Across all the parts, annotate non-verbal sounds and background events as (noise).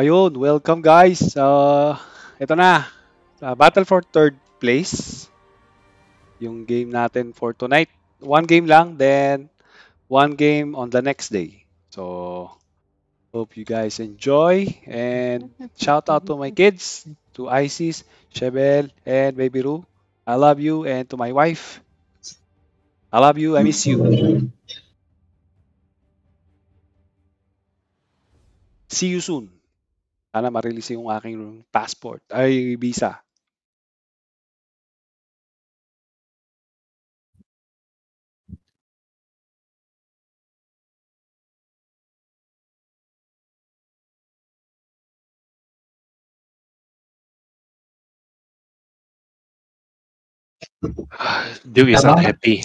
Ayun, welcome guys. Uh, ito na. Uh, battle for third place. Yung game natin for tonight. One game lang, then one game on the next day. So, hope you guys enjoy. And shout out to my kids, to Isis, Shebel, and Baby Ru. I love you. And to my wife, I love you. I miss you. See you soon. Sana ma-release yung aking passport, ay visa. Duke is Tama. unhappy.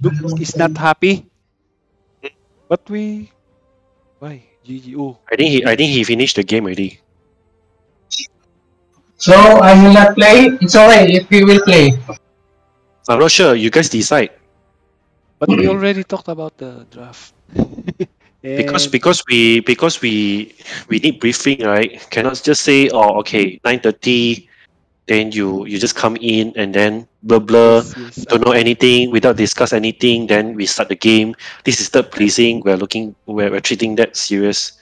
Duke is not happy. But we... Why? GG. Oh, I think he I think he finished the game already. So I will not play. It's alright if we will play. I'm not sure. You guys decide. but we already talked about the draft. (laughs) Because because we because we we need briefing, right? Cannot just say, oh okay, nine thirty, then you you just come in and then blah blah. Yes, yes, Don't know anything without discuss anything. Then we start the game. This is third pleasing. We're looking. We're, we're treating that serious.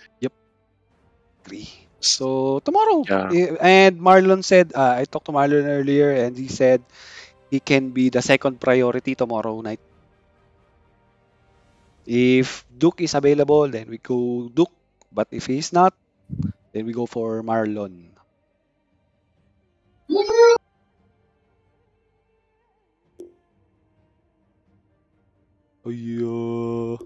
agree. So tomorrow, Yeah. eh, and Marlon said, uh, I talked to Marlon earlier, and he said he can be the second priority tomorrow night. If Duke is available, then we go Duke. But if he's not, then we go for Marlon. Ayyo.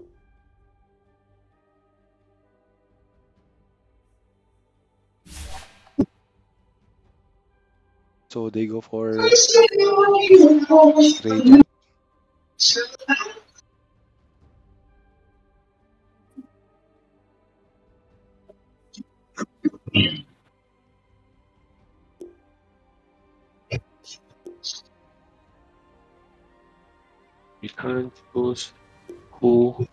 So they go for Radiant. We can't choose who.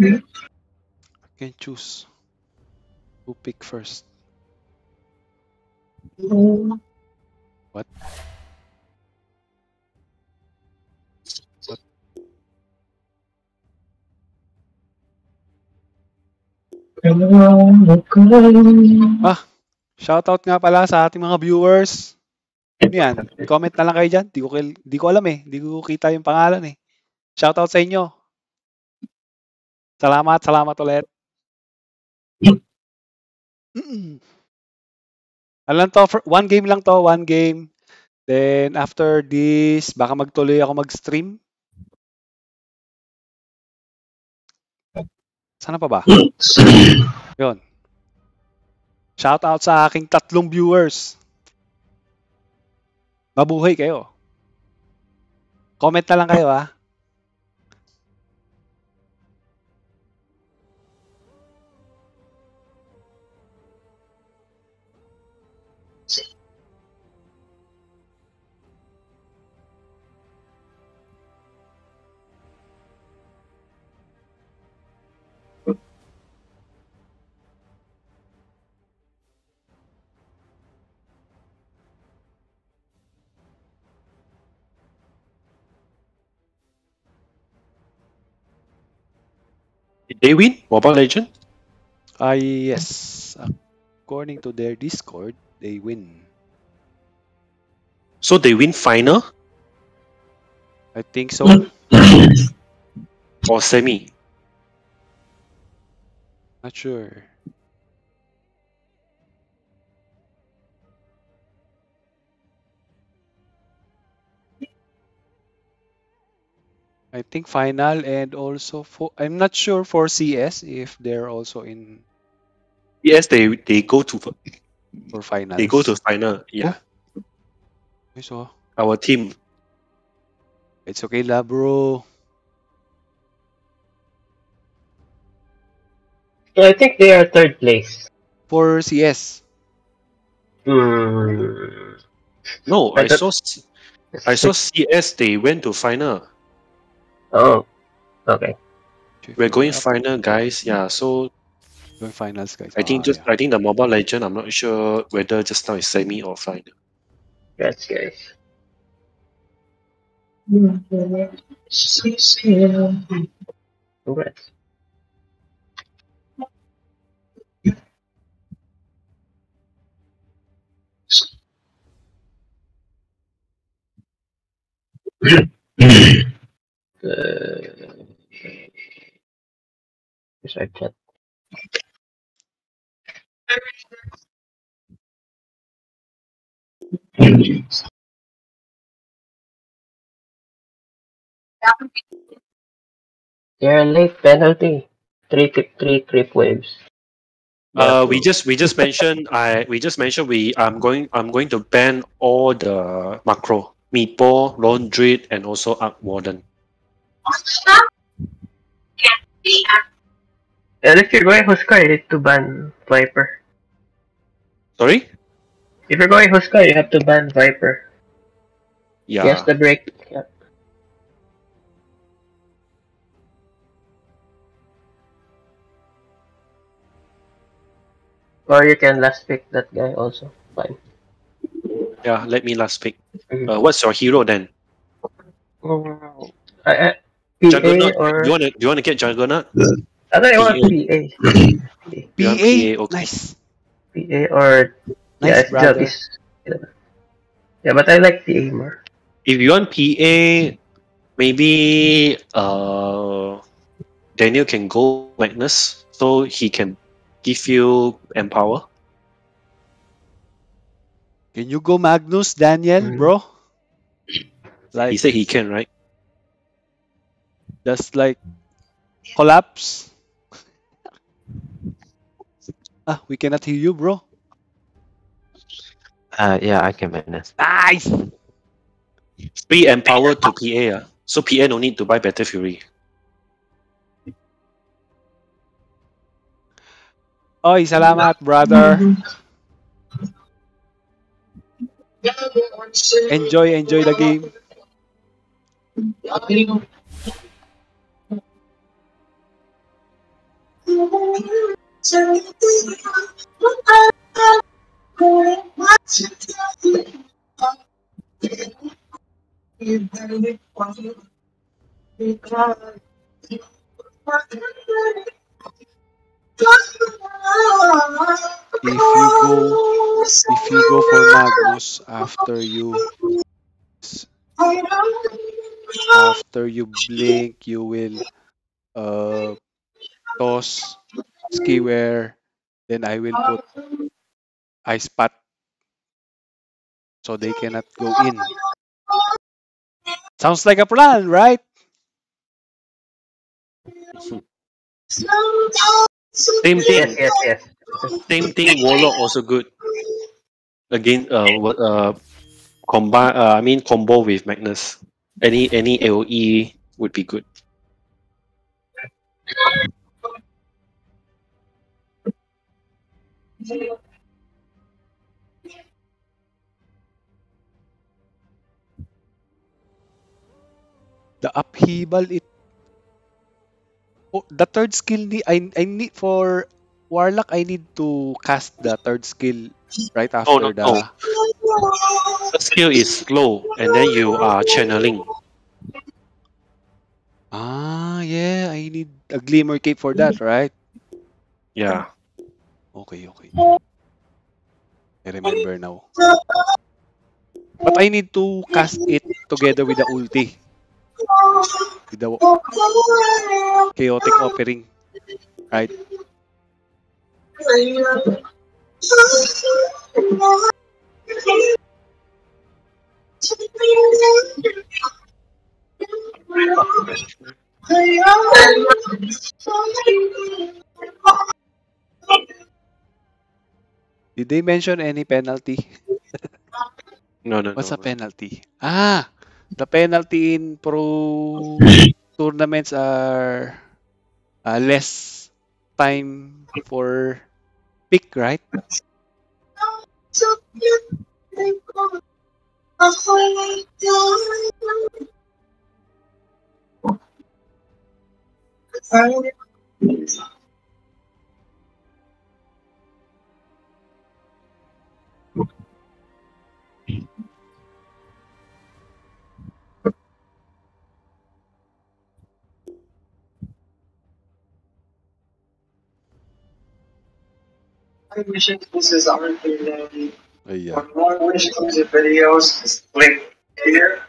I can choose who pick first. What? What? Ah, shoutout nga pala sa ating mga viewers. Ano yan? Comment na lang kayo dyan. Di ko, di ko alam eh. Di ko kita yung pangalan eh. Shoutout sa inyo. Salamat, salamat ulit. Mm. Ano lang to? For, one game lang to. One game. Then after this, baka magtuloy ako mag-stream. Sana pa ba? (clears throat) Yun. Shout out sa aking tatlong viewers. Mabuhay kayo. Comment na lang kayo ah. Did they win Mobile Legend? Ah, yes. According to their Discord, they win. So they win final I think so. or semi? Not sure. I think final and also for I'm not sure for CS if they're also in Yes, they they go to for final. they go to final. Yeah, Okay, so our team. it's okay lah, bro. So I think they are third place. for CS. Hmm. No, I I saw C- I saw CS. They went to final. Oh. Okay. We're going final, guys. Yeah. So Going finals, guys. I think Ah, just yeah. I think the Mobile Legend. I'm not sure whether just now is semi or final. Congrats, guys. (laughs) Congrats. Uh, I chat. They're late penalty. Three ki- three creep waves. Uh, we just we just mentioned I we just mentioned we I'm going I'm going to ban all the macro meatball, laundry, and also Arc Warden. And if you're going Huskar, you need to ban Viper. Sorry? If you're going Huskar, you have to ban Viper. Yeah. Yes, the break. Yeah. Or you can last pick that guy also. Fine. Yeah. Let me last pick. Mhm. Uh, what's your hero then? Mm, I, I, PA Juggernaut. or You wanna do you wanna get Juggernaut? I thought I want PA. PA. You want PA, PA, okay. nice. PA or Nice, yeah, brother. Jug yeah. yeah, but I like PA more. If you want PA, maybe uh Daniel can go Magnus, so he can give you empower. Can you go Magnus, Daniel, Mm. bro? Like, He said he can, right? Just like collapse. (laughs) ah, we cannot hear you, bro. Uh, yeah, I can manage. Nice. Free empower to PA. ah. So PA no need to buy Battle Fury. Oy, salamat, brother. Enjoy, enjoy the game. If you go, if you go for Magnus after you, after you blink, you will uh toss skewer. Then I will put ice path so they cannot go in. Sounds like a plan, right? Same thing. yes, yes. yes. Same thing. Warlock also good. Again, uh, uh, combine. Uh, I mean, combo with Magnus. Any any AOE would be good. The upheaval it oh, the third skill ni I I need for Warlock I need to cast the third skill right after Oh, no, the no. The skill is slow, and then you are channeling. Ah yeah, I need a glimmer cape for that, right? Yeah. Okay, okay. I remember now. But I need to cast it together with the ulti. With the chaotic offering. Right? Did they mention any penalty? No, no, What's no. a penalty? Ah, the penalty in pro tournaments are uh, less time for pick, right? I wish his aren't really Ayan. One more wish music videos is click here.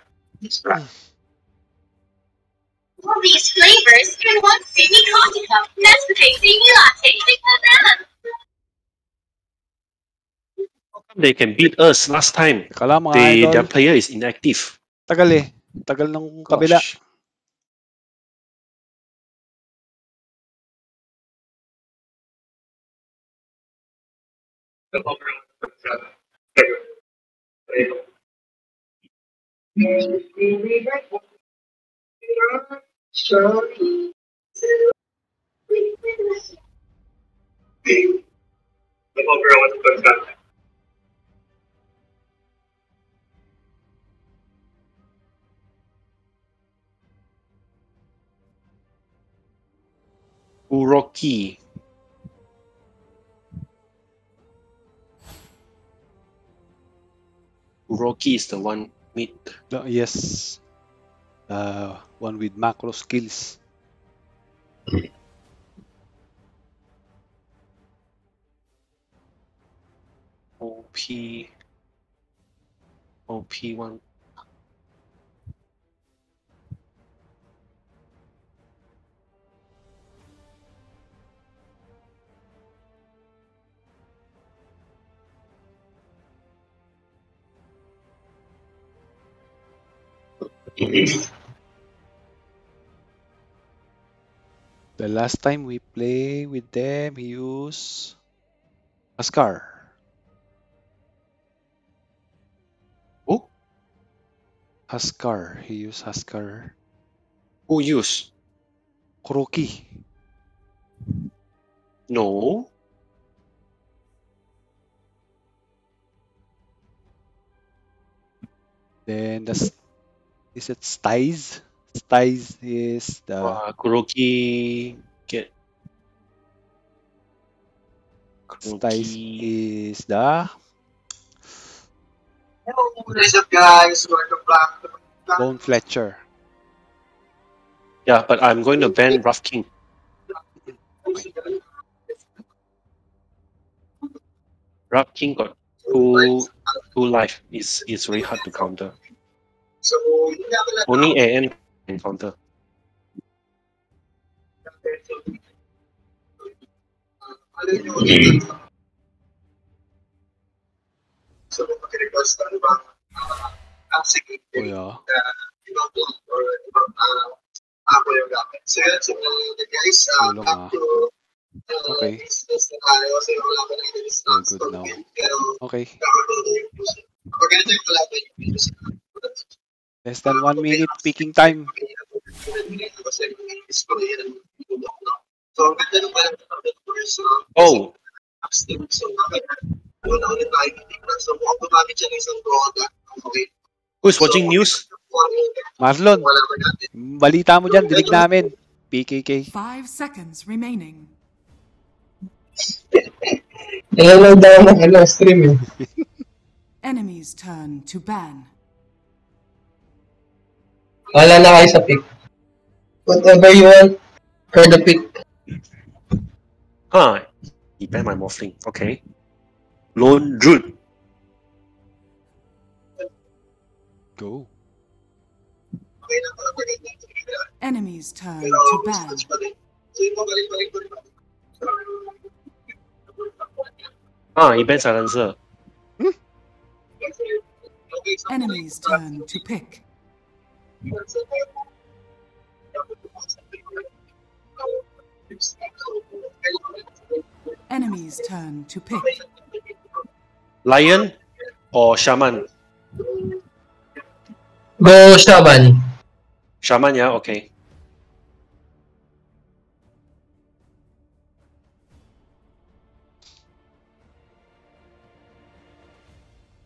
All these flavors in one creamy coffee cup. Nescafe latte. Pick them How come they can beat us last time? Mga They, idol. their player is inactive. Tagal eh. Tagal ng kabila. Uroki. Uroki is the one with. No, yes. Uh, one with macro skills. OP. OP one. The last time we play with them, he used Huskar. Who? Huskar. He used Huskar. Who use? Kuroki. No. Then the is it Styes? Styes is the Uh, Kuroki get. Styes is the What is up, guys? Welcome back to Bone Fletcher. Yeah, but I'm going to ban Wraith King. Wraith King got two two life. It's it's really hard to counter. So, hindi ako lang Only AN can counter. Ano yung So, mag-request ano ba? Uh, ah, sige. Oh yeah. uh, ibang block or ibang uh, ako yung gamit. So yun, so uh, guys, uh, Tulong, back ah. to uh, Okay. business na tayo kasi wala ko na yung We're stocks good for now. me. Pero Okay. Less than one minute picking time. Kasi yung display yan ang tulong, no? So, ang ganda ng parang so, Oh, upstream. So, bakit wala ulit tayo titignan. So, mukhang gumamit siya ng isang product. Okay. who's watching news? Marlon, Wala ba natin? balita mo dyan, dinig namin. PKK. Five seconds remaining. Nanonood daw ng ano, stream eh. Enemy's turn to ban. Wala na kayo sa pick. Whatever you want for the pick. Ah, he banned my Morphling. Okay. Lone Druid. Go. Okay na pala pag ganito. Enemy's turn to ban. switch pa rin. So, yung pabalik-balik ko rin. Ah, he banned Silencer. Okay, so- Enemy's turn to pick. Enemies turn to pick. Lion or Shaman? Go Shaman. Shaman, yeah, okay.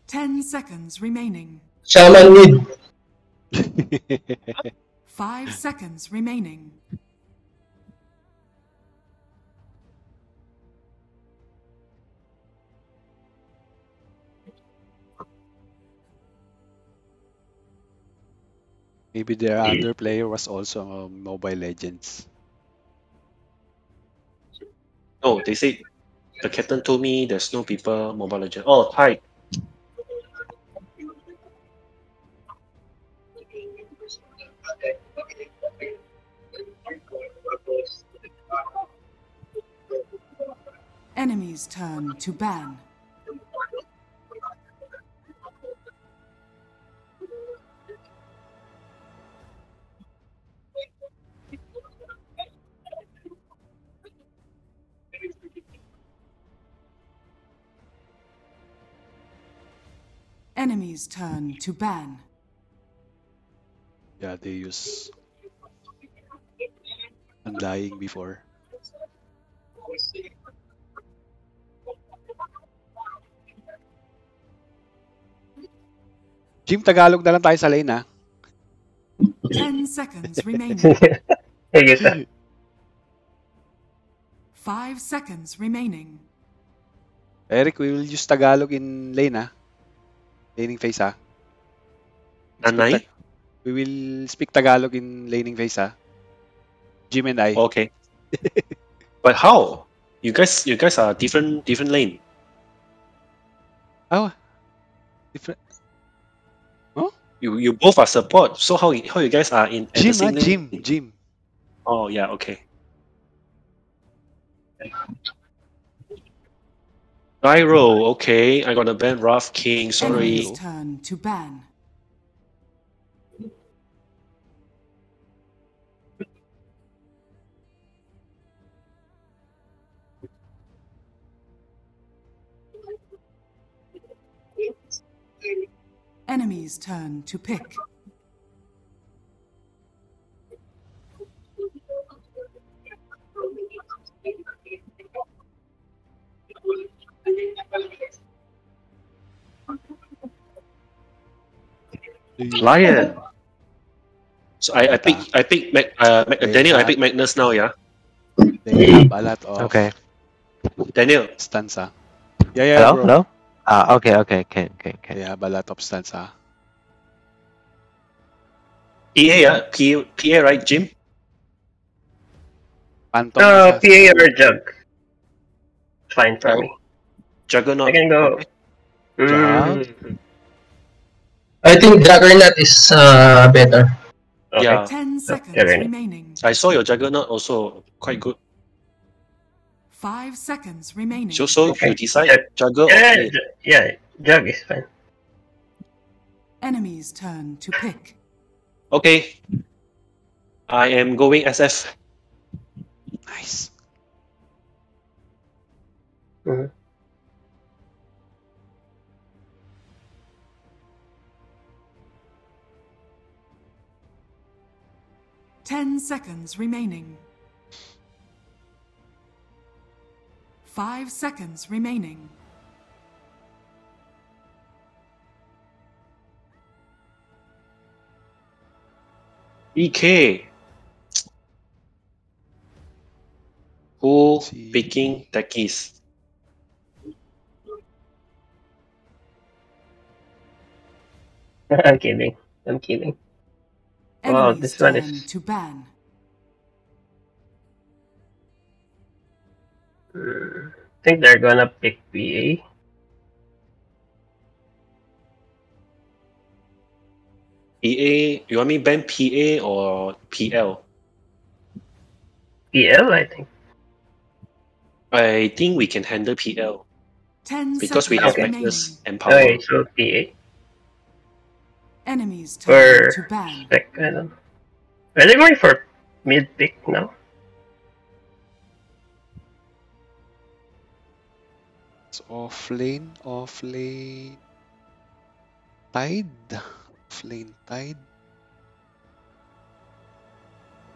Ten seconds remaining. Shaman. (laughs) Five seconds remaining. Maybe their other player was also um, Mobile Legends. Oh, they say the captain told me there's no people Mobile Legend. Oh, hi. Enemy's turn to ban. Enemy's turn to ban. Yeah, they use Undying before. Jim, Tagalog na lang tayo sa lane, ha? Ten seconds (laughs) remaining. Sige ta. Five seconds remaining. Eric, we will use Tagalog in lane, ha? Laning phase, ha? Nanay? We will speak Tagalog in laning phase, ha? Jim and I. Okay. (laughs) but how? You guys, you guys are different, different lane. Oh. Different. You, you both are support. So how, how you guys are in at the Jim, same ah. Jim, Jim. Oh yeah, okay. Gyro, okay. I got a ban Wraith King. Sorry. Enemy's turn to ban. Enemy's turn to pick. Lion. So I, I pick I pick Mac, uh, Mac, Okay, Daniel. I ah. pick Magnus now. Yeah, They have a lot of Okay. Daniel. Stanza. Yeah, yeah, Hello? bro. Hello? Ah, okay, okay, okay, okay, okay. They have a lot of stuns, ha? PA, yeah, PA, PA, right, Jim? Phantom Uh, PA or Jug? Fine for Oh. me. Juggernaut. I can go. Jug? Mm. I think Juggernaut is uh, better. Okay. Yeah, Ten seconds okay. remaining. I saw your Juggernaut also quite good. Five seconds remaining. So, so Okay. you decide Yeah. Jugger or Yeah, PA? Yeah, Jug is fine. Enemy's turn to pick. Okay. I am going SF. Nice. Mhm. Ten seconds remaining. Five seconds remaining. BK. Who See. picking techies? (laughs) I'm kidding. I'm kidding. Wow, this one turn is- to ban. Mm. I think they're gonna pick PA. PA, you want me ban PA or PL? PL, I think. I think we can handle PL Ten because we have Okay. Magnus and Power. Okay, so PA. Enemies For turn to ban. Spec, I don't know. Are they going for mid pick now? It's off lane, off lane. Tide. Off lane tide.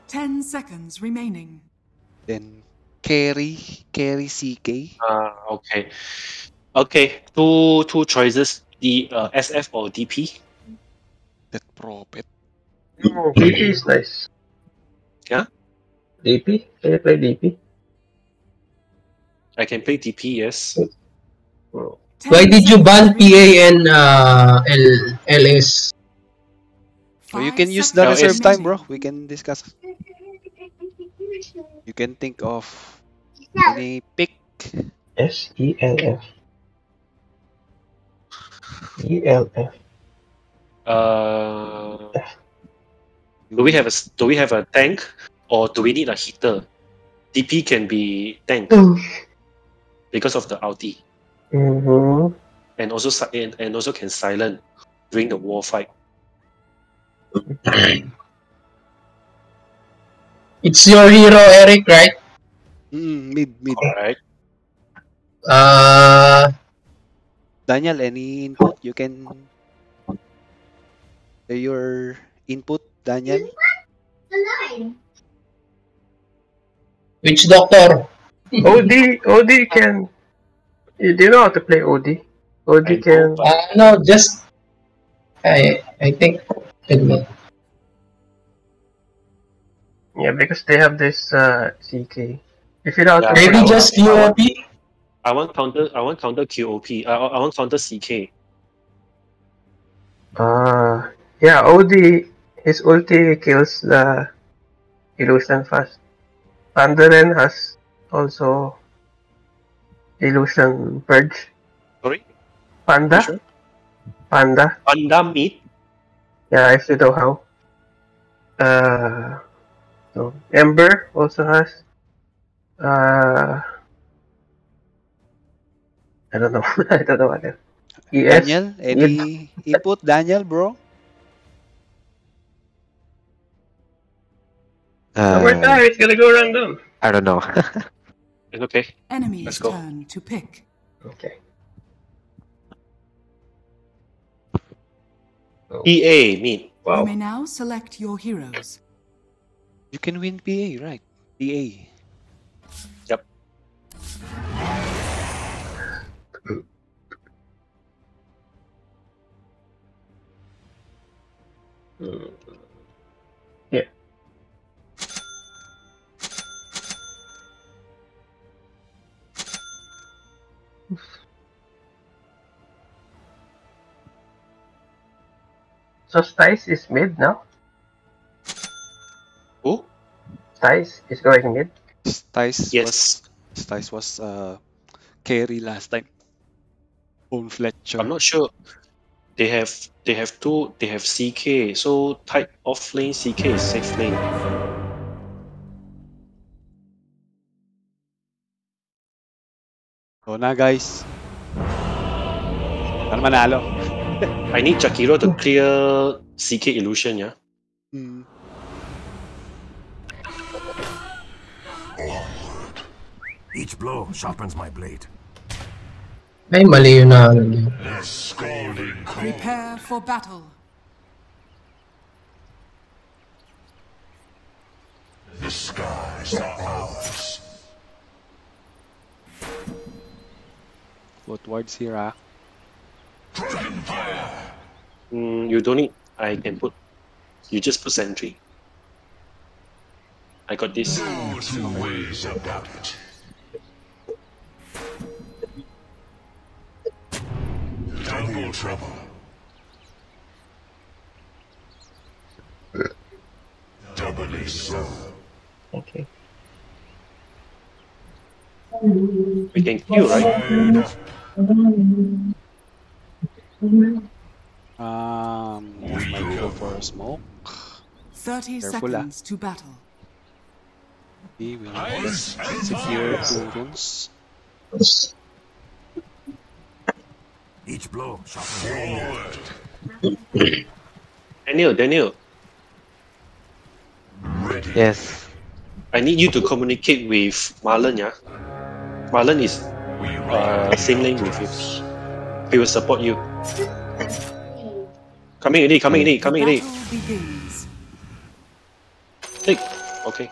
Ten seconds remaining. Then carry, carry CK. Ah, okay. Okay, two two choices. the uh, SF or DP. Death Prophet. Oh, DP is nice. Yeah? DP? Can you play DP? I can play DP, yes. 10 Why did you ban seconds PA and uh, L LS? So you can use the seconds reserve time, bro. We can discuss. You can think of any pick. S E L F. E L F. Uh, do we have a s- do we have a tank or do we need a heater? DP can be tank because of the ulti Mm-hmm. and also and, and also can silent during the war fight. It's your hero, Eric, right? Mm, mid, mid. Alright. Uh, Daniel, any input you can say your input, Daniel? Witch Doctor? OD, OD can. You do you know how to play OD? OD I can. Uh, no, just I I think admit. Yeah, because they have this uh, CK. If you don't, Yeah. maybe I- just I want- UOP. I want counter I want counter QOP. I, I want counter CK. Uh, yeah, OD, his ulti kills the illusion fast. Pandaren has also illusion purge. Sorry? Panda? Sure. Panda. Panda mid. Yeah, if you know how. Uh, so Ember also has. Uh, I don't know. (laughs) I don't know what else. ES. Daniel, any input, Daniel, bro? No more Uh, time. It's gonna go random. I don't know. (laughs) It's okay. Enemy's Let's go. turn to pick. Okay. Oh. EA mid. You may now select your heroes. You can win PA, right? PA. Yep. Yeah. So Stice is mid now? Who? Stice is going mid? Stice Yes. was Stice was uh, carry last time. Bone Fletcher. I'm not sure. They have they have two they have CK. So type off lane CK is safe lane. So na guys. Para manalo. I need Jakiro to clear CK illusion, yeah? Hmm. Each blow sharpens my blade. Ay, mali yun na. ano yun. Prepare for battle. Both wards here, ah. Mm, you don't need I can put you just put sentry. I got this. No two ways about it. Double trouble. Double soul. Okay. We can kill, right? Um, might go for a smoke. 30 Careful, seconds to battle. We will secure two runes. Each blow sharpens my Daniel, Daniel, yes. I need you to communicate with Marlon, yeah? Marlon is uh, same lane with you. We will support you. Coming in, coming in, coming in. Take. Okay.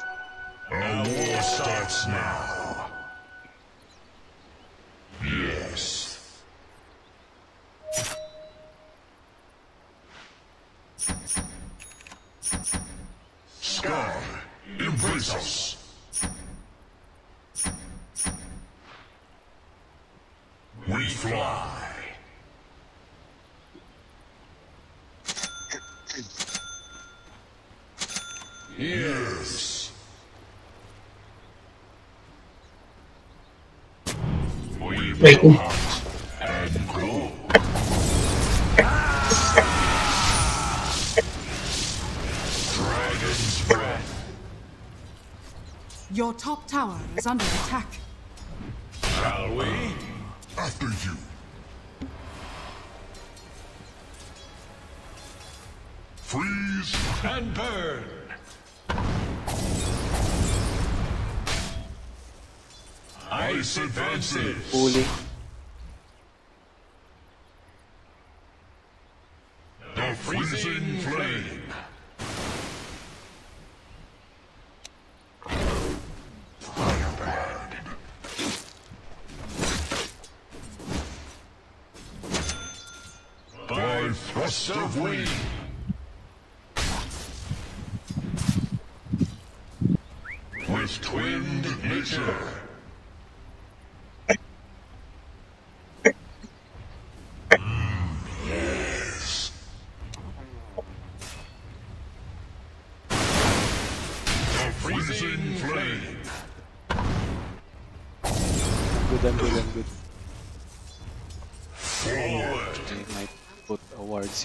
Our war starts now. Yes. Sky, embrace us. We fly. Grow. Dragon's breath. Your top tower is under attack. Ice advances. Pooling. The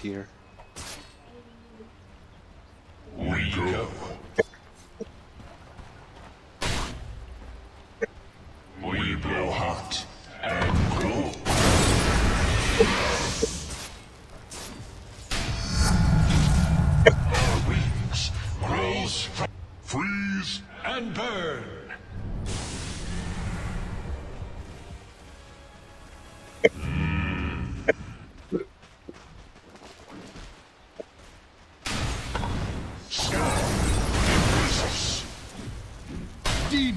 here. We go. We blow hot and cool. Our wings grows freeze and burn.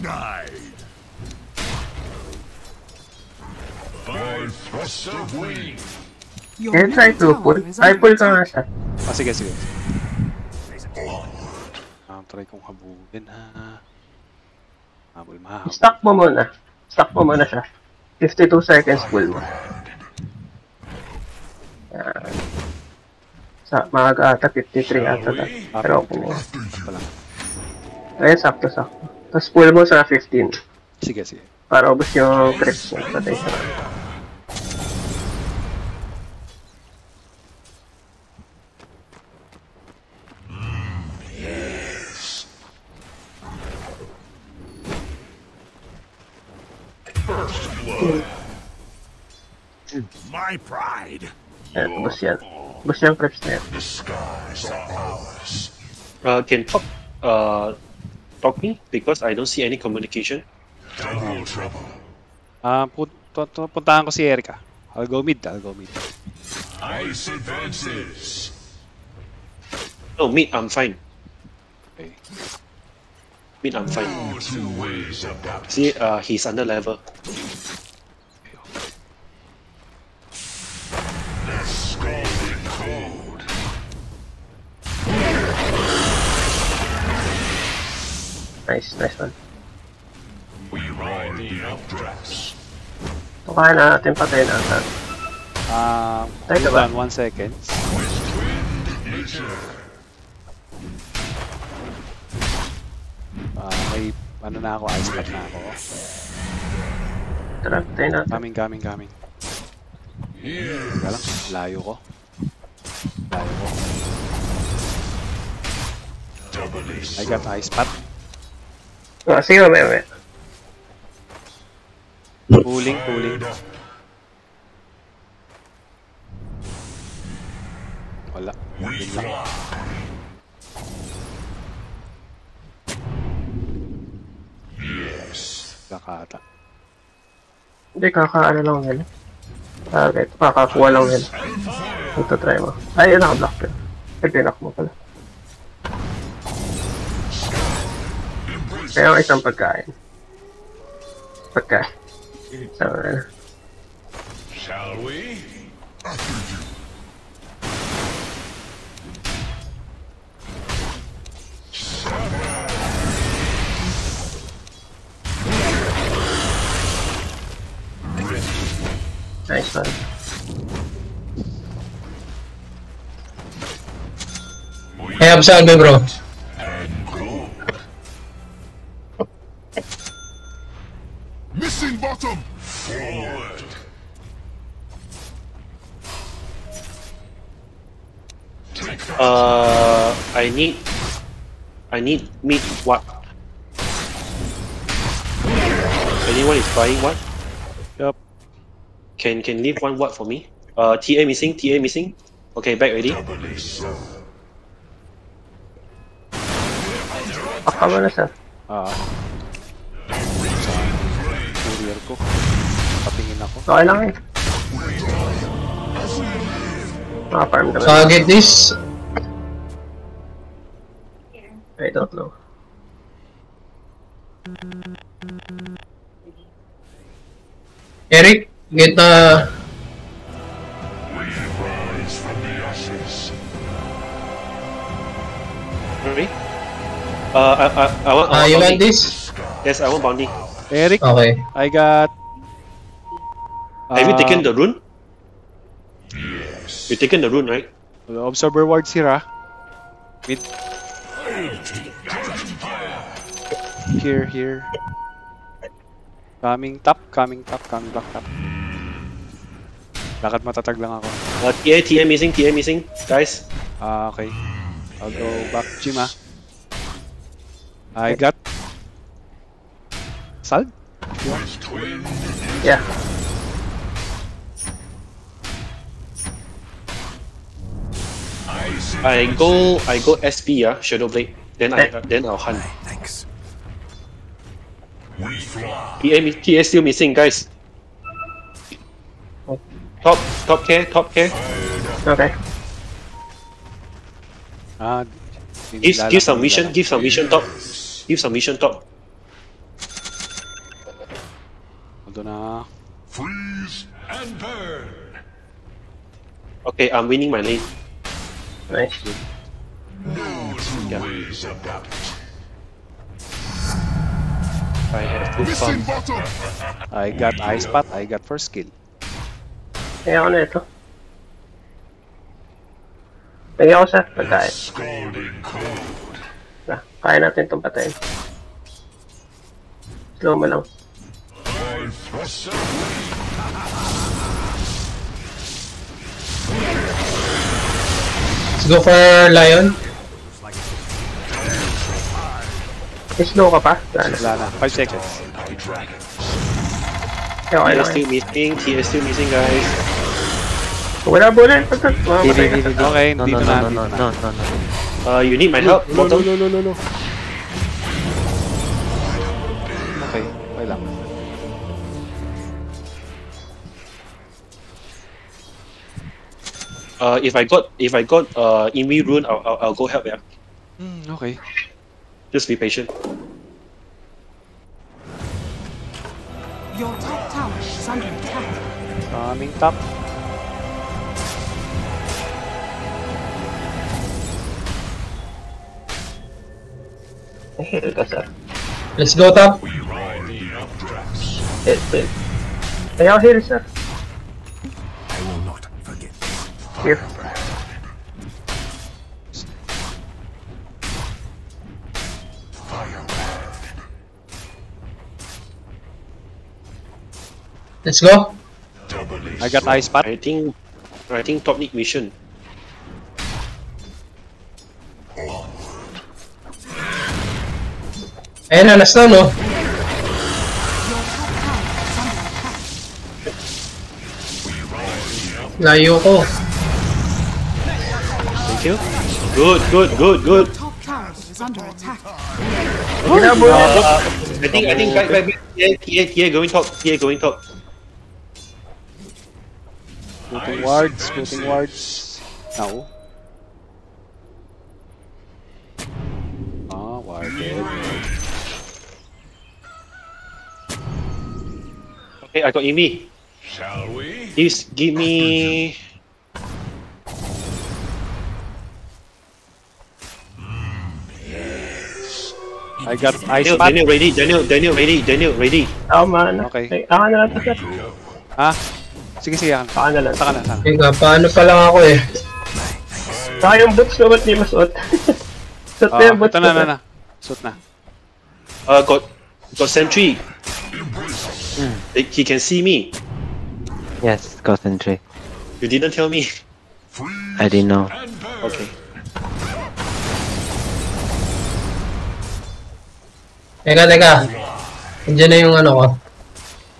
Denied. By thrust of wing. You try to pull? Ay, pull ka nga siya. Ah, sige, sige. Ah, try kong habulin ha. Habol, mahabol. Stop mo muna. Stop mo muna siya. 52 seconds pull mo. Yan. Sa maaga ata, 53 ata. ta. Pero you. Pala. Ayun, sakto, sakto. Tapos pull mo sa 15. Sige, sige. Para ubos yung creeps niya. Patay siya. Yes. First blood. My pride. Ayan, ubos yan. Ubos yung creeps na yan. The skies are ours. Uh, can talk uh talk me because I don't see any communication. Double trouble. Ah, put pu- pu- puntahan ko si Erika. I'll go mid, I'll go mid. Ice advances. No, mid, I'm fine. Okay. Mid, I'm fine. No two ways. See, uh, he's under level. The scalding Nice, nice one. We ride the updrafts. Tukahan na natin, patayin natin. Ah, Teka ba? on, one second. Twinned nature. Ah, may ano na ako, ice pack na ako. Tara, patayin natin. Coming, coming, coming. Teka lang, layo ko. Layo ko. I got ice pack. Ah, sige, may may. Pooling, pooling. up. Wala. Yun lang. Kakata. Hindi, kakaano lang nila. Target, kakakuha lang nila. Ito, try mo. Ay, yun, naka-block yun. Ay, pinak mo pala. Kaya Pero isang pagkain. Pagka. Sama na. Shall we? Nice one. Hey, I'm sorry, bro. Missing bottom. Forward. Uh, I need, I need meat. What? Anyone is buying what? Yup. Can can leave one what for me? Uh, TA missing. TA missing. Okay, back ready. Doubly so. Baka mo na, sir. Ah. Courier ko. Patingin ako. Okay lang eh. Naka-farm ka na. Target this. I don't know. Eric, get the... We rise from the ashes. Ready? Uh, I I I want. I Ah, want you want this? Yes, I want bounty. Eric, Okay. I got... Have you ah, taken the rune? Yes. You taken the rune, right? Observer wards here ah. Mid. Here, here. Coming top, coming top, coming back top. Lakad matatag lang ako. Uh, TA TA missing. TA missing. Guys. Ah, okay. I'll go back gym ah. I got... Sal? Yeah. I go I go SP yeah. Shadow blade. Then I uh, then I'll hunt. Thanks. fly. TA mi- TA still missing, guys. Top top care top care. Okay. Ah, Give give some vision. Give some vision top. Give some vision top. Hold on ah. Freeze and burn. Okay, I'm winning my lane. Nice. No two Yeah. ways about it. I have two Missing farm. I got ice path, I got first skill. Kaya ako na ito. Lagyan ako sa pagkain. Scalding cold. Na, kaya natin itong patayin. Slow mo lang. I thrust Let's go for Lion. May slow ka pa? Wala na. Wala 5 seconds. Kaya okay TA lang. still missing. TA still missing, guys. Wala bullet. Okay, No, dito no, na, no, no, no, no, no. Uh, you need my help. No, no, Bottom. no, no, no, Uh, if I got if I got uh Invi rune, I'll, I'll I'll go help. Yeah, Hmm, okay. just be patient. Your top tower is under attack. Coming top. Heal ka, sir. Let's go top. We ride the updrafts. Heal, heal. Kaya ako heal, sir. Here. Let's go. I got so. ice path. I think I think top need mission. Ayan na, last na, no? Your top tower is. Layo ko. Thank you. Good, good, good, good. Top tower is under attack. Uh, I think I think back back back. TA TA TA going top. TA going top. Putting wards, putting wards. No. Ah, warded. Okay, I got Invi. Shall we? Please give me. I got eye Daniel. Daniel ready. Daniel, Daniel ready. Daniel ready. Tama na. Okay. Ay, ako na lang to, sir. Ah, Sige, sige. Saka Saka na lang. Saka na, saka. Teka, paano pa lang ako eh. Saka yung boots ko, ba't di masuot? (laughs) Suot na Ah, yung boots ito ko. na, na, sir. na. Suit na. Uh, got got sentry. He- He can see me. Yes, concentrate. You didn't tell me. I didn't know. Okay. Teka, teka. Andiyan na yung ano ko.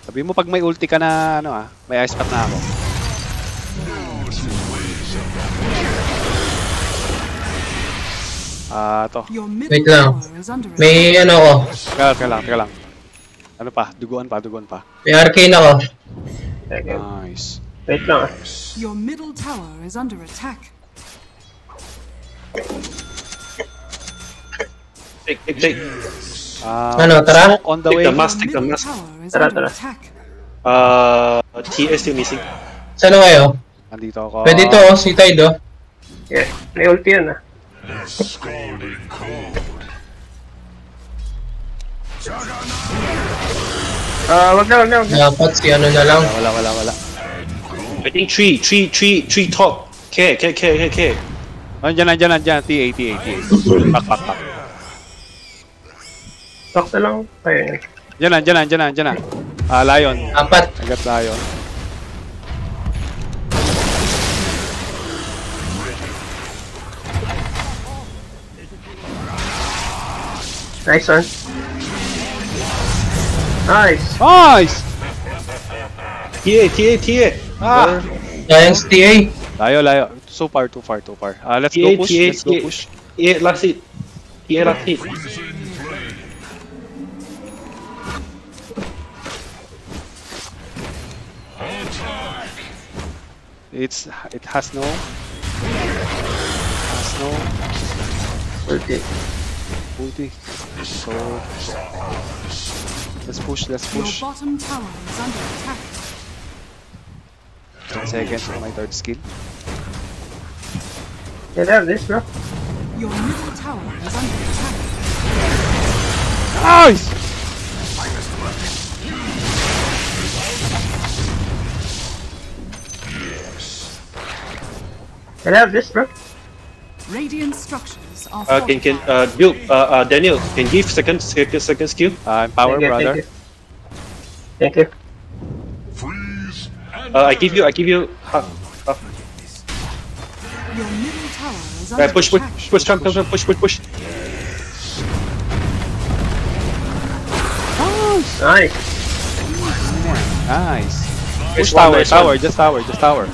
Sabi mo pag may ulti ka na, ano ah, may ice pack na ako. Ah, to. Your middle Wait lang. May ano ko. Teka lang, teka lang, teka lang. Ano pa? Duguan pa, duguan pa. May arcane ako. Nice. Wait lang. Your middle tower is under attack. Take, take, take. Ah, Ano, tara? smoke on the Take way. the mask, take the mask. Tara, tara. Uh, TS still missing. Saan kayo? Nandito ako. Pwede to, oh, si Tide oh. Yeah. May ulti yun ah. Ah, wag na, wag na, wag na. Dapat si ano na lang. Wala, wala, wala. I think three, three, three, three top. Care, care, care, care, care. Nandiyan, nandiyan, nandiyan. TA, TA, TA. Back, back, back. Talk na lang. Yan. Diyan na, diyan na, diyan na, diyan na. Ah, Lion. Apat. I got Lion. Nice one. Nice. Nice! TA, TA, TA. Ah! Giants TA. Layo, layo. So far, too far, too far. Ah, let's TA, go push, TA, let's go push. TA last hit. TA last hit. It's, it has no... Has no Ulti. ulti. So... Let's push, let's Your push. bottom tower is under attack. 10 seconds for my third skill. Can I have this, bro? Your middle tower is under attack. Nice! Can I have this, bro? Radiant structures are Uh, can, can, uh, build, uh, uh, Daniel, can give second, second, second skill? Uh, empower, Thank you, brother. Thank you. Thank you. Uh, I give you, I give you, uh, uh, Your middle tower is under uh, push, push, attack. push, jump, jump, jump, push, push, push. Nice. Nice. Nice Push tower, tower, just tower, just tower.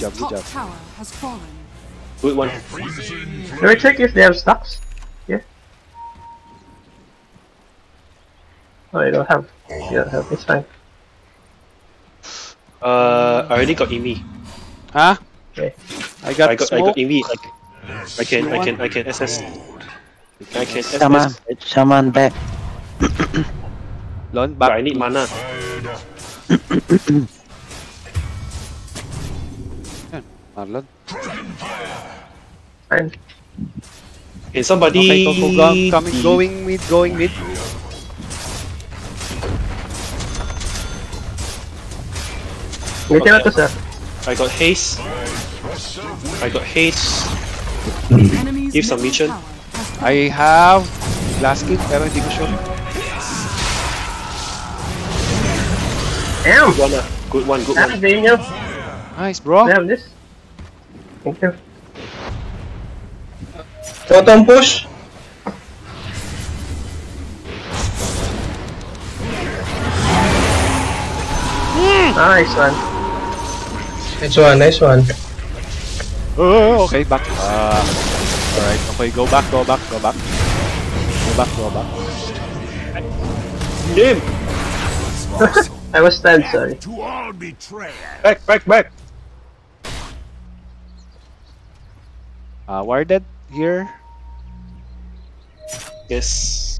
The Nice. Good job, good job. tower has fallen. Good one. Can we check if they have stocks? Yeah. Oh, they don't have. They don't have. It's fine. Uh, I already got Emi. Huh? Okay. I got, I got, I got Emi. I, can- I can, I can, I can SS. I can SS. shaman back. Lon, But back. I need mana. (coughs) (coughs) (coughs) Marlon. Fine. Can somebody? Okay, go, go, go, coming, going mid, going mid. Ngiti na to, sir. I got haste. I got haste. The enemy's Give some middle mission. tower has fallen. I have glass kit pero hindi ko sure. Damn! Good one, good one, good one. Nice, bro. Can I have this? Thank you. Totem push. Nice one. Nice one, nice one. Oh, okay, back. Ah, alright. Okay, go back, go back, go back. Go back, go back. Game. (laughs) I was stunned, sorry. to all betrayers. Back, back, back. Uh, warded here. Yes.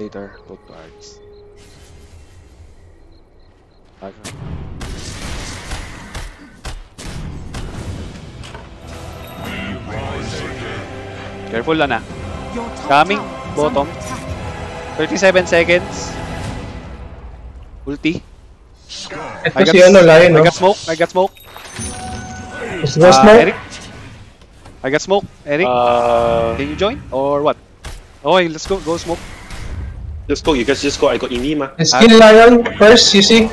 Later, go cards. Okay. Careful lang na. Coming, bottom. 37 seconds. Ulti. I got, si ano, Lion, I no? got smoke. I got smoke. Let's Uh, smoke. Eric. I got smoke. Eric, Uh, can you join or what? Okay, let's go. Go smoke. Let's go. You guys just go. I got Imi, ma. Let's kill Lion first, you see?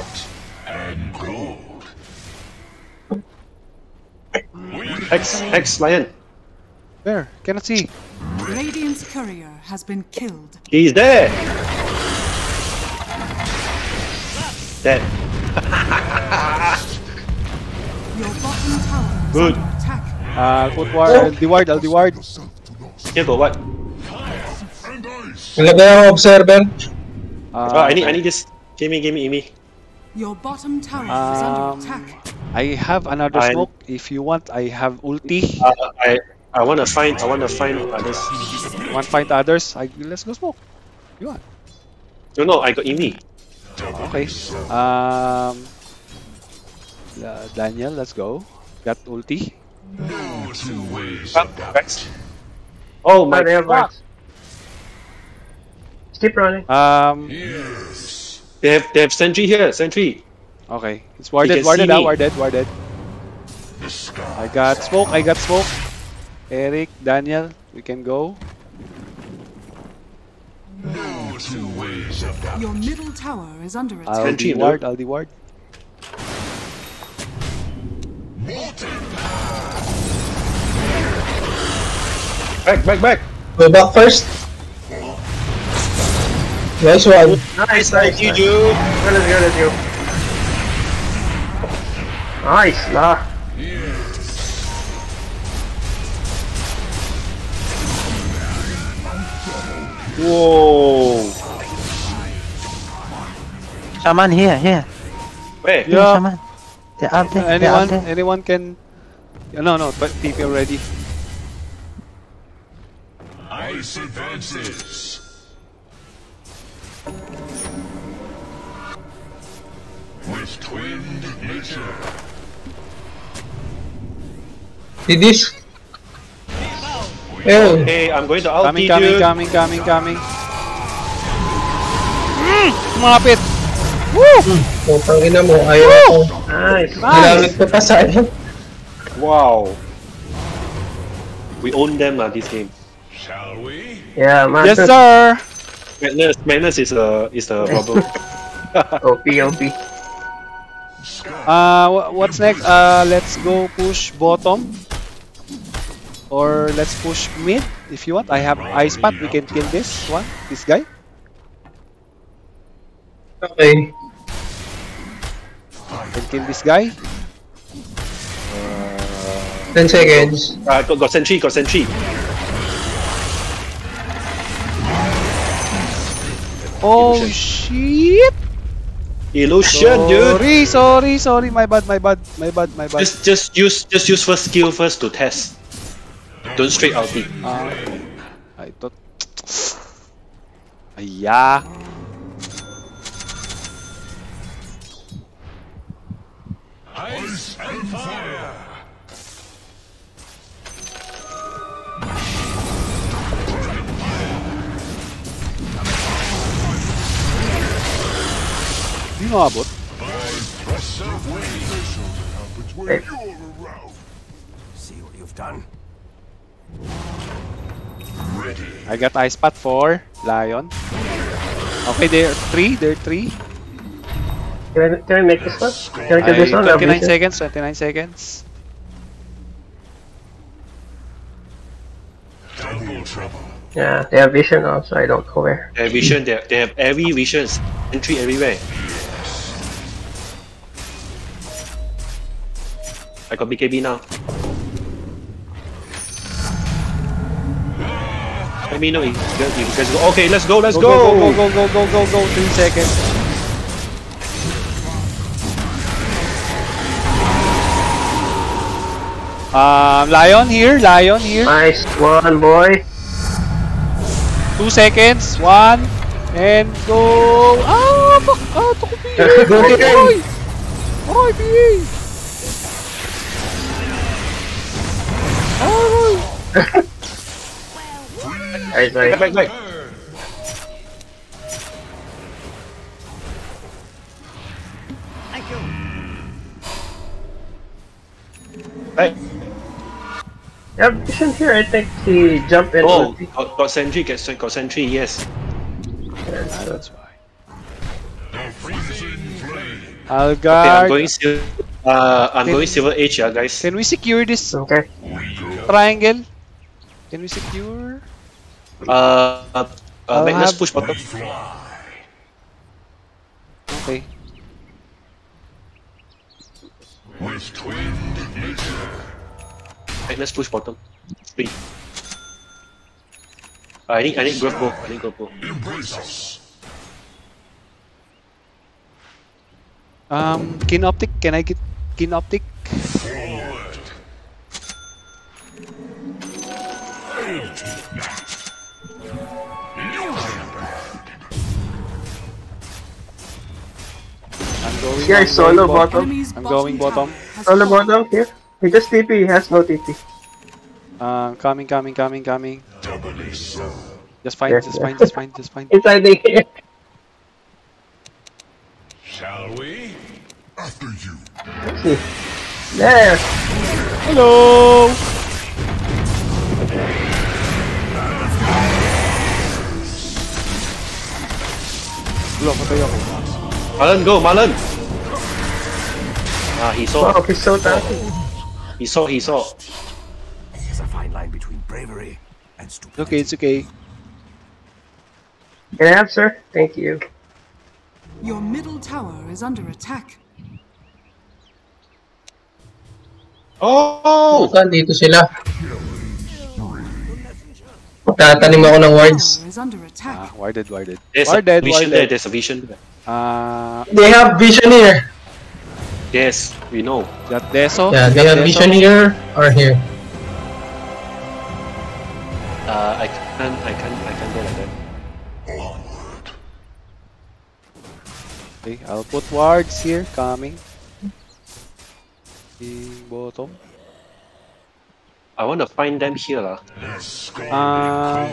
Hex, Hex, Lion. There. Cannot see. Radiant's courier has been killed. He's there. Dead. Your bottom tower is Good. Under attack. Uh, put ward. LD ward. LD ward. Here got what? Nilagay ako observer. Uh, oh, I need, I need this. Give me, give me, Imi. Your bottom tower is Um, under attack. I have another I'm- smoke. If you want, I have ulti. Uh, I, I wanna find, I wanna find others. Want find others? I, let's go smoke. You want? No, no, I got Imi. Okay. Um. uh, Daniel, let's go. Got ulti. Come, Rex. Oh my Ah, they have god. Rex. Keep running. Um. They have, they have sentry here. Sentry. Okay. It's warded. can Warded see now. me. Warded. Warded. I got smoke. I got smoke. Eric, Daniel, we can go. Your middle tower is under attack. I'll Sentry, de no? ward. I'll de ward. Back, back, back. Go back first. Nice one. Nice, nice. You nice. do. Good as good as you. Nice lah. Whoa. Shaman here, here. Where? Here, Yeah. Shaman. They're up there. They're up Anyone? there. Anyone can? No, no. But TP already. Ice advances. With twinned nature. See this? Oh, Hey, I'm going to ulti, Coming, coming, dude. coming, coming, coming. Mm, Kumapit! Woo! putang ina mo. Ayaw ko. Nice. Ginamit ko pa sa. Wow. We own them uh, this game. Shall we? Yeah, man. Yes, sir! Madness, madness is a is a (laughs) problem. OP, OP. Uh, wha- what's next? Uh, let's go push bottom. Or let's push mid if you want. I have ice path. We can kill this one. This guy. Okay. Can kill this guy. 10 seconds. uh, got, got sentry, got sentry. Oh Illusion. shit! Illusion, dude. Sorry, sorry, sorry. My bad, my bad, my bad, my bad. Just just use just use first skill first to test. Don't straight ulti. Ah, I thought. Aya. Ice and fire. Di maabot. Hey. See what you've done. I got ice path for Lion. Okay, there are three. There are three. Can I, can I make this one? Can I I, do this one? 29 seconds, 29 seconds. Double trouble. Yeah, they have vision also. I don't know where. They have vision. They have, they have every vision. Entry everywhere. I got BKB now. Let me know you guys- if you guys go. Okay, let's go. Let's Go, go. go, go, go, go, go, go, go. Three seconds. Um, Lion here, Lion here. Nice one, boy. Two seconds. One. And go. Ah, fuck. Ah, ito ko PA. (laughs) Go, Ay, PA. ay. Ay, PA. Ay. Nice, nice. Back, back, back. Hey. Yeah, vision here. I think he jumped in. Oh, ulti. got, got sentry, got, got sentry, yes. Ah, that's why. The freezing flame. I'll Okay, I'm going silver. Uh, I'm Can- going silver edge, yeah, guys. Can we secure this Okay. triangle? Can we secure? Uh, uh, Magnus have- push bottom. Okay. With twinned nature. Magnus push bottom. Three. Uh, I need, I need growth bow. I need growth bow. Embrace us. Um, kin optic. Can I get kin optic? Going. Yeah, I'm solo going bottom. Enemy's I'm going bottom. Solo bottom here. He just TP. He has no TP. Uh, coming, coming, coming, coming. Doubly so. Just fine, just fine, just fine, just fine. Inside the here. Shall we? After you. There. Hello. Wala, patay ako. Marlon, go, Marlon! Ah, he saw. Wow, he's so tanky. He saw, he saw. There's a fine line between bravery and stupidity. okay, it's okay. Can I have, sir? Thank you. Your middle tower is under attack. Oh! Bukan, dito sila. Tatanim ako ng wards. Tower is under attack. Ah, warded, warded. There's Warded, a vision there, warded. there's a vision there. Ah, They have vision here. Yes, we know. got Deso. Yeah, they got have Deso. vision here or here. Uh, I can't, I can't, I can't go like that. Onward. Okay, I'll put wards here, coming. The bottom. I want to find them here, lah. Let's go. Uh,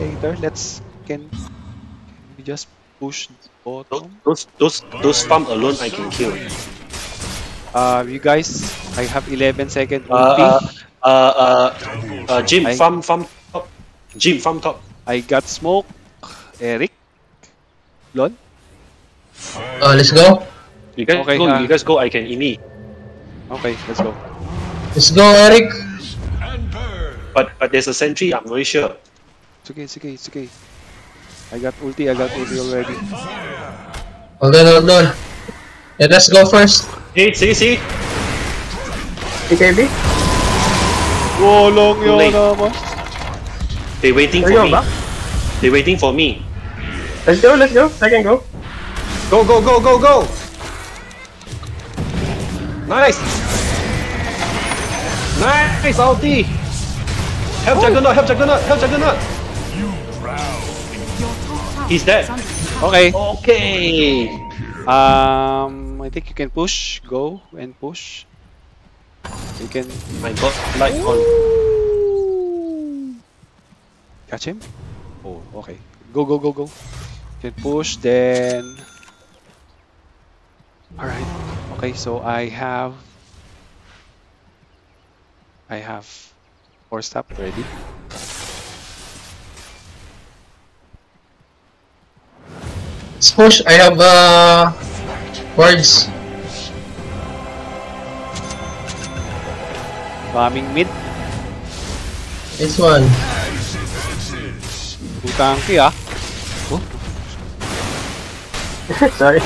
later, let's can, can we just push bottom? Those, those, those farm alone I can kill. Uh, you guys, I have 11 second Uh, uh, uh, uh, uh, Jim, I- farm, farm top. Jim, farm top. I got smoke. Eric. Lon. Oh, let's go. You guys Okay, go, uh, you guys go. I can emi. Okay, let's go. Let's go, Eric. But, but there's a sentry. I'm very sure. It's okay, it's okay, it's okay. I got ulti, I got ulti already. Hold on, hold on. Let us go first. Hey, see, see. TKB? Wolong Too late. naman. They waiting Are for you me. back? They waiting for me. Let's go, let's go. I can go. Go, go, go, go, go. Nice. Nice, ulti. Help Juggernaut, help Juggernaut, help Juggernaut. You drown. Your top He's dead. is under attack. Okay. Okay. Um, I think you can push. Go and push. You can My god, light on. catch him. Oh, okay. Go, go, go, go. You can push, then. Alright. Okay, so I have. I have four stop ready. Let's push. I have uh wards. Coming mid. This one. Two tanky ah. Oh, (laughs) Sorry.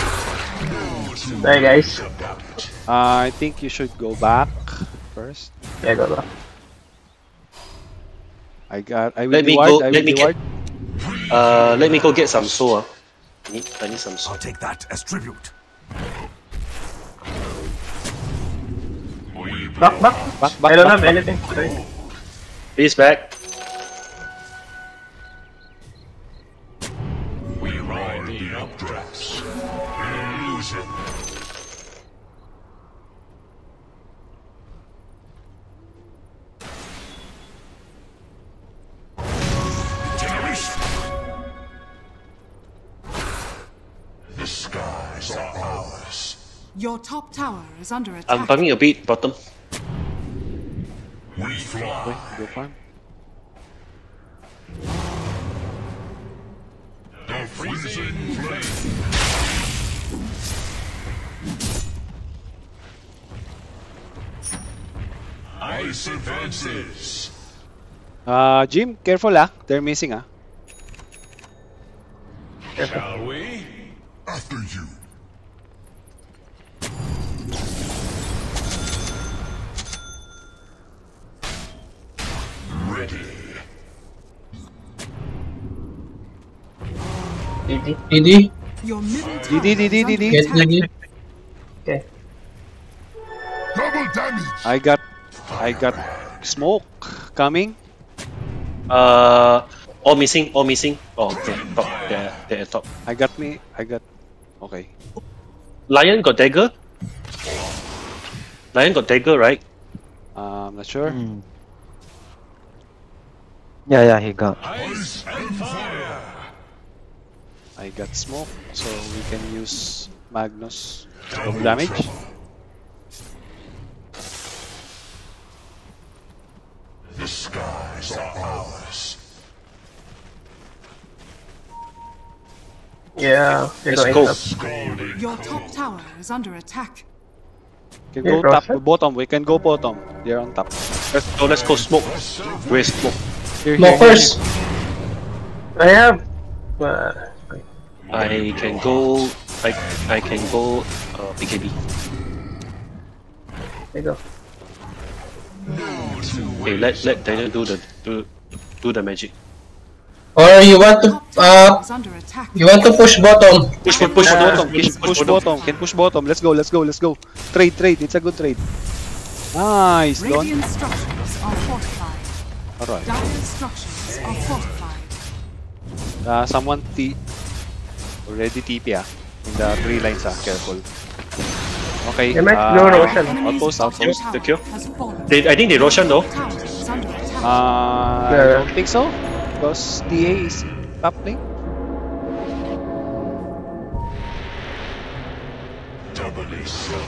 Sorry, guys. Uh, I think you should go back first. Yeah, go back. I got. I will Let me reward. go- I let will me get- Uh, let me go get some soul. ah. I need, I need some soul. I'll take that as tribute. We Back, back. Back, back, I don't back, have back. anything. Sorry. Please back. Your top tower is under I'm attack. farming a bit bottom. We fly. Go farm. The freezing flame. Ice advances. Uh, Jim, careful ah. They're missing ah. Shall we? After you. DD. DD. Your middle tower DD, DD, is DD. Get attack. DD. Okay. Double damage. I got, I got smoke coming. Uh, all missing, all missing. Oh, okay, top. They're, they're top. I got me. I got. Okay. Lion got dagger. Lion got dagger, right? Uh, I'm not sure. Hmm. Yeah, yeah, he got. Ice and fire. I got smoke, so we can use Magnus double damage. The skies are ours. Yeah, they're Let's go. Your top tower is under attack. We Can go top, Roshan? bottom. We can go bottom. They're on top. Let's go, let's go smoke. Where's smoke? Here, here, No, here, first. I have. Uh, I can go, I, I can go uh, BKB. there you go. Okay, let, let Daniel do the, do, do the magic. Or you want to, uh, is under attack. you want to push bottom. Push, push, Push push bottom. push, Push, push bottom. Can push bottom. Let's go. Let's go. Let's go. Trade, trade. It's a good trade. Nice, Radiant structures are fortified. Alright. Dire structures are fortified. Uh, someone T already TP ah. In the three lines ah. Careful. Okay. They might uh, go Roshan. Enemy's Outpost, bottom outpost. tower Secure. They, I think they Roshan though. Tower is under attack. Uh, I don't think so. Because TA is top lane. doubly so.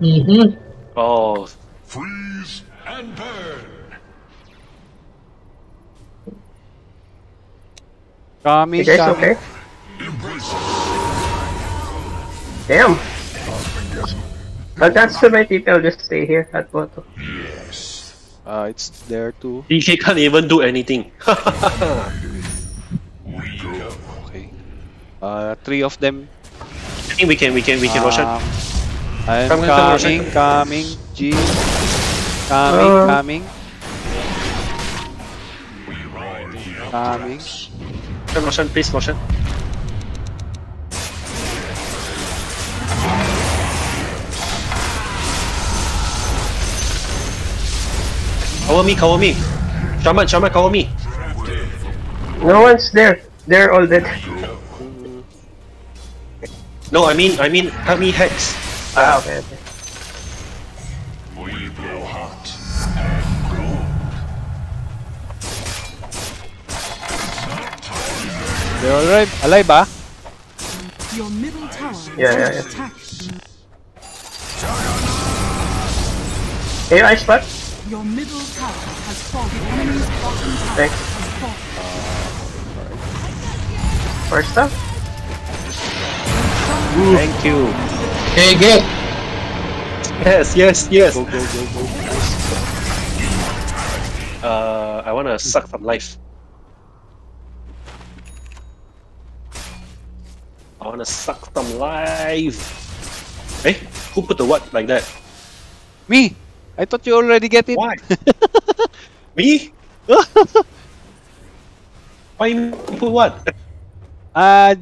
Mm-hmm. Oh, Freeze and burn. Coming, You guys coming. okay? Embrace Damn. But that's the my people just stay here at bottom. Yes. Uh, it's there too. DK can't even do anything. (laughs) We go. Okay. Uh, three of them. I think we can, we can, we can Roshan. Um, I'm Come, come, come, coming, Roshan. coming. G. Coming, Uh. coming, We ride the coming. Come, Roshan, please, Roshan. Cover me, cover me. Shaman, Shaman, cover me. No one's there. They're all dead. No, I mean, I mean, help me hex. Ah, okay, okay. We blow hot. and cold. They're alive, alive ah. Your middle tower Yeah, yeah, yeah. attack. Hey, I spot. Your middle tower has fallen. Enemy's bottom tower Thanks. has fallen. First up. Thank you. Okay, get. Yes, yes, yes. Go, go, go, go. Uh, I wanna suck some life. I wanna suck some life. Hey, who put the what like that? Me! I thought you already get it. Why? (laughs) Me? Why you put what? (laughs) Uh,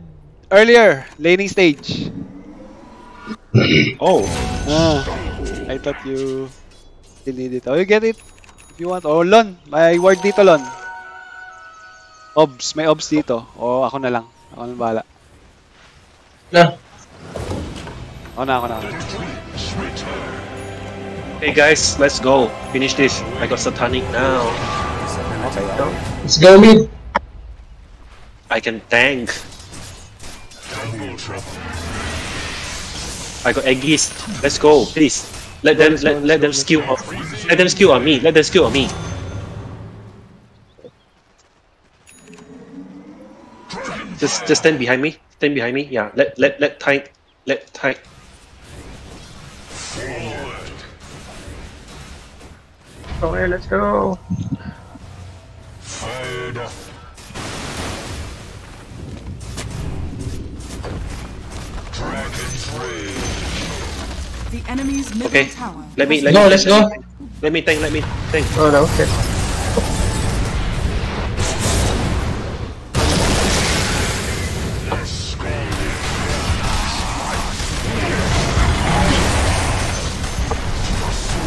earlier, laning stage. (clears throat) Oh, Ah, I thought you still need it. Oh, you get it. If you want. Oh, Lon. May ward dito, Lon. Obs. May obs dito. O, ako na lang. Ako na bahala. Na. Ako na, ako na. Ako na. hey guys, let's go. Finish this. I got satanic now. Okay. Let's go mid. I can tank. Double I got Aegis. Let's go, please. Let them let, let them skill off. Let them skill on me. Let them skill on me. Just just stand behind me. Stand behind me. Yeah. Let let let tight. Let tight. Okay, let's go. Fired. Dragon's Rage. The enemy's middle Okay. tower. Let me has let Go, me let's go. Let me think. Let me think. Oh no, Okay.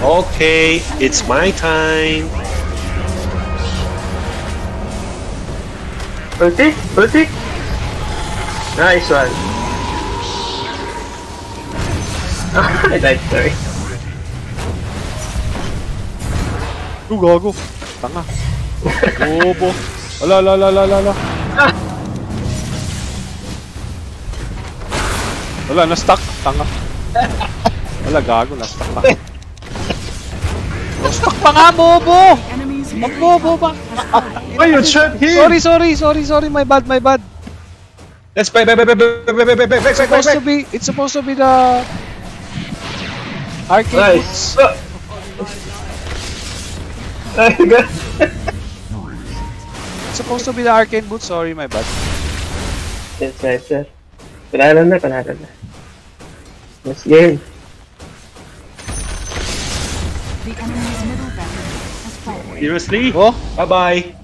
Okay, it's my time. Ulti? Ulti? Nice one. I died, sorry. Oh, gago. Tanga. Bobo. Ala, ala, ala, ala, ala. Wala, na-stuck. Tanga. Wala, gago. Na-stuck pa. Na-stuck pa nga, bobo! Enemy's Mag bobo ba? Why you shot him? Sorry, sorry, sorry, sorry. My bad, my bad. Let's back back back back back back back back back It's supposed to be, it's supposed to be the... Arcane Nice. boots. (laughs) I It's supposed to be the arcane boots. Sorry, my bad. Yes, yes, sir. Panalo na, panalo na. Let's game. The enemy's middle barrier has fallen. Seriously? Oh, Bye bye.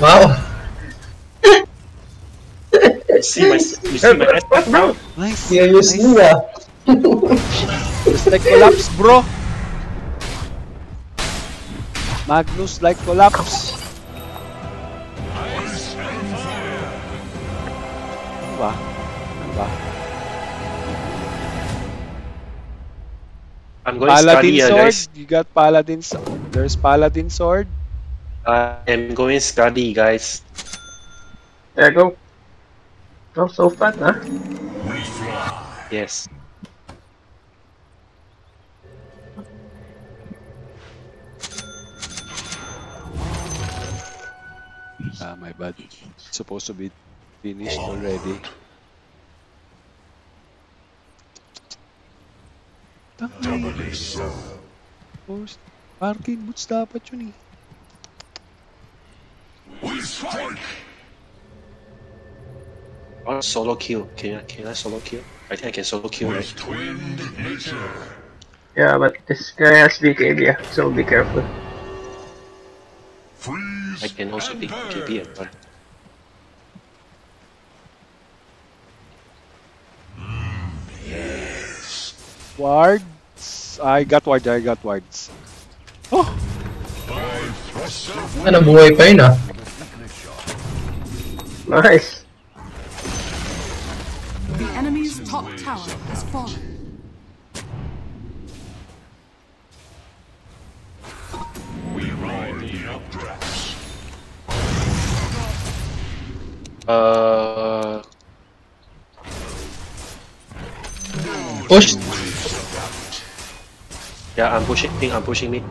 Wow. You see my you see my (laughs) ass bro? nice. Serious nice. niya. Just like collapse, bro. Magnus like collapse. Ano ba? Ano ba? I'm going Paladin Skadi, uh, sword. guys. You got paladin. s- There's paladin sword. I am going Skadi, guys. There go. Oh, so fun, huh? Yes. Ah, my bad. It's supposed to be finished already. Tangay. Doubly so. Post. Arcane boots dapat yun eh. We strike. Oh, solo kill. Can I can I solo kill? I think I can solo kill. Right? Twinned nature. Yeah, but this guy has BKB, yeah, so be careful. Freeze. I can also and pick burn. KB and. Wards. I got wards. I got wards. Oh! By thrust of Ah, nabuhay pa yun ah. Nice. The enemy's top tower has fallen. Push. yeah, I'm pushing. I'm pushing me.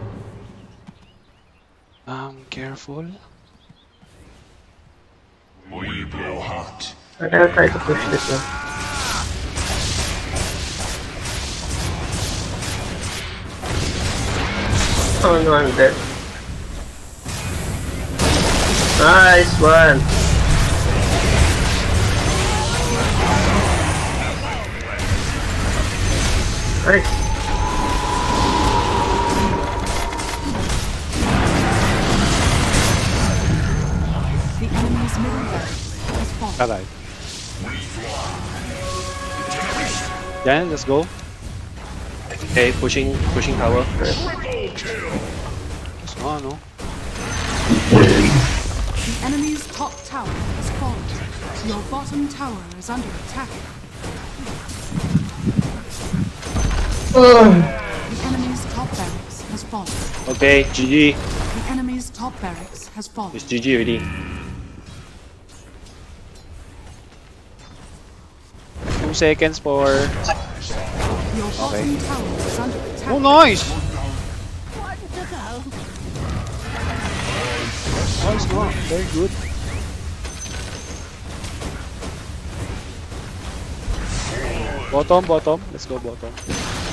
Um, careful. We blow hot. I'm gonna try to push this one. Oh no, I'm dead. Nice one. Nice. The enemy's middle barrier has fallen. Alright. Then, let's go. Okay, pushing pushing tower. Let's go, no? The enemy's top tower has fallen. Your bottom tower is under attack. (sighs) The enemy's top barracks has fallen. Okay, GG. The enemy's top barracks has fallen. It's GG already. Two seconds for... Your bottom tower is under attack. Oh, nice! Nice one. Very good. Bottom, bottom. Let's go bottom.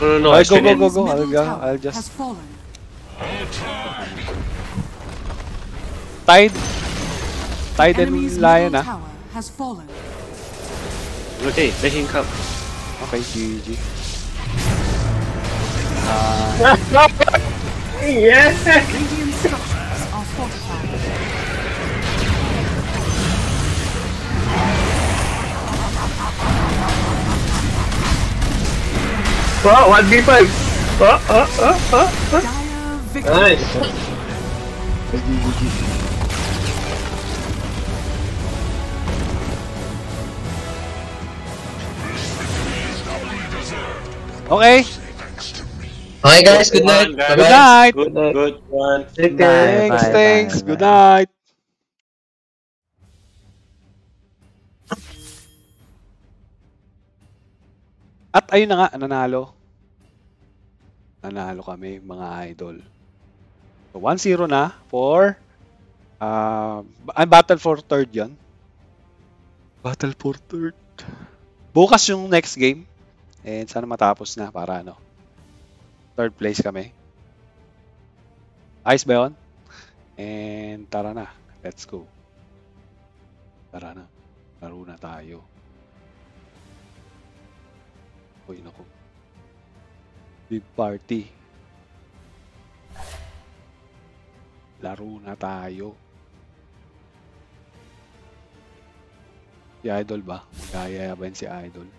No, no, no. Alright, it's go, go, go, go. I'll, go. I'll just... fallen. Tide. Tide Enemy's and Lion, middle ah. has fallen. Okay, let him come. Okay, GG. (laughs) Radiant structures Oh, 1v5! Oh, oh, oh, oh, oh. Nice. Okay. Okay guys, good night. One, guys. Good night. Good, night. good one. Take Bye. Thanks, thanks. Good night. At ayun na nga, nanalo. Nanalo kami, mga idol. So, 1-0 na for uh, Battle for third yon. Battle for third. Bukas yung next game. And sana matapos na para ano. Third place kami. Ayos ba yun? And tara na. Let's go. Tara na. Laro na tayo. Uy, naku. Big party. Laro na tayo. Si Idol ba? Magkaya ba si Idol?